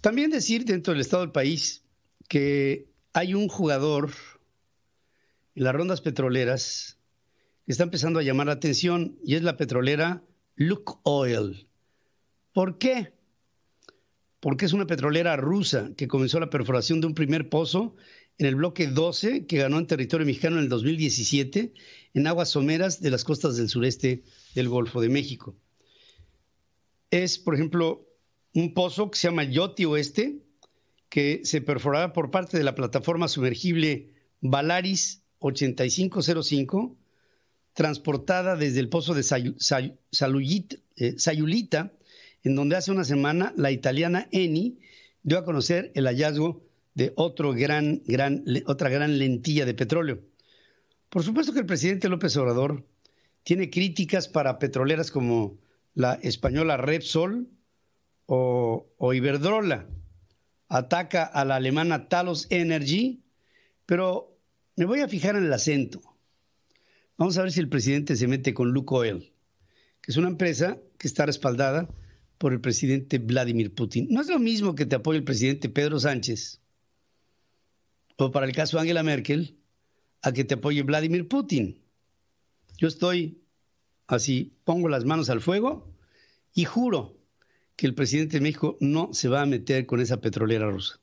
También decir dentro del estado del país que hay un jugador en las rondas petroleras que está empezando a llamar la atención y es la petrolera Luke Oil. ¿Por qué? Porque es una petrolera rusa que comenzó la perforación de un primer pozo en el bloque 12 que ganó en territorio mexicano en el 2017 en aguas someras de las costas del sureste del Golfo de México. Es, por ejemplo, un pozo que se llama Yoti Oeste, que se perforará por parte de la plataforma sumergible Valaris 8505, transportada desde el pozo de eh, Sayulita, en donde hace una semana la italiana Eni dio a conocer el hallazgo de otro gran, gran, otra gran lentilla de petróleo. Por supuesto que el presidente López Obrador tiene críticas para petroleras como la española Repsol o, Iberdrola. Ataca a la alemana Talos Energy, pero me voy a fijar en el acento. Vamos a ver si el presidente se mete con Lukoil, que es una empresa que está respaldada por el presidente Vladimir Putin. No es lo mismo que te apoye el presidente Pedro Sánchez o para el caso Angela Merkel, a que te apoye Vladimir Putin. Yo estoy así, pongo las manos al fuego y juro que el presidente de México no se va a meter con esa petrolera rusa.